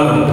Hello.